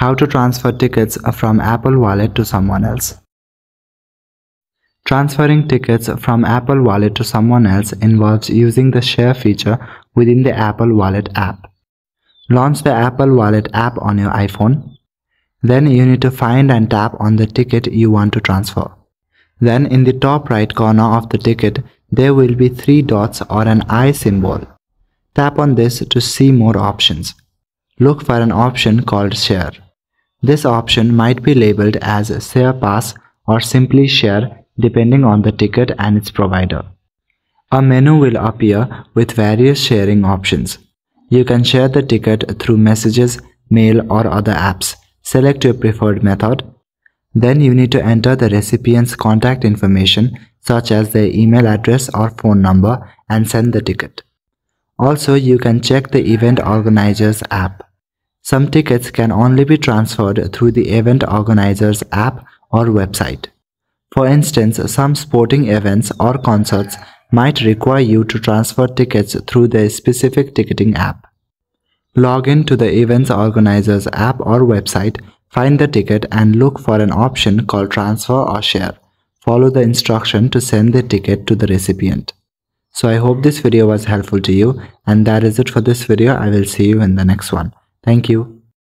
How to transfer tickets from Apple Wallet to someone else. Transferring tickets from Apple Wallet to someone else involves using the share feature within the Apple Wallet app. Launch the Apple Wallet app on your iPhone. Then you need to find and tap on the ticket you want to transfer. Then in the top right corner of the ticket, there will be three dots or an eye symbol. Tap on this to see more options. Look for an option called Share. This option might be labeled as Share Pass or simply Share depending on the ticket and its provider. A menu will appear with various sharing options. You can share the ticket through messages, mail or other apps. Select your preferred method. Then you need to enter the recipient's contact information such as their email address or phone number and send the ticket. Also, you can check the event organizer's app. Some tickets can only be transferred through the event organizer's app or website. For instance, some sporting events or concerts might require you to transfer tickets through the specific ticketing app. Log in to the events organizer's app or website, find the ticket and look for an option called transfer or share. Follow the instruction to send the ticket to the recipient. So I hope this video was helpful to you and that is it for this video. I will see you in the next one. Thank you.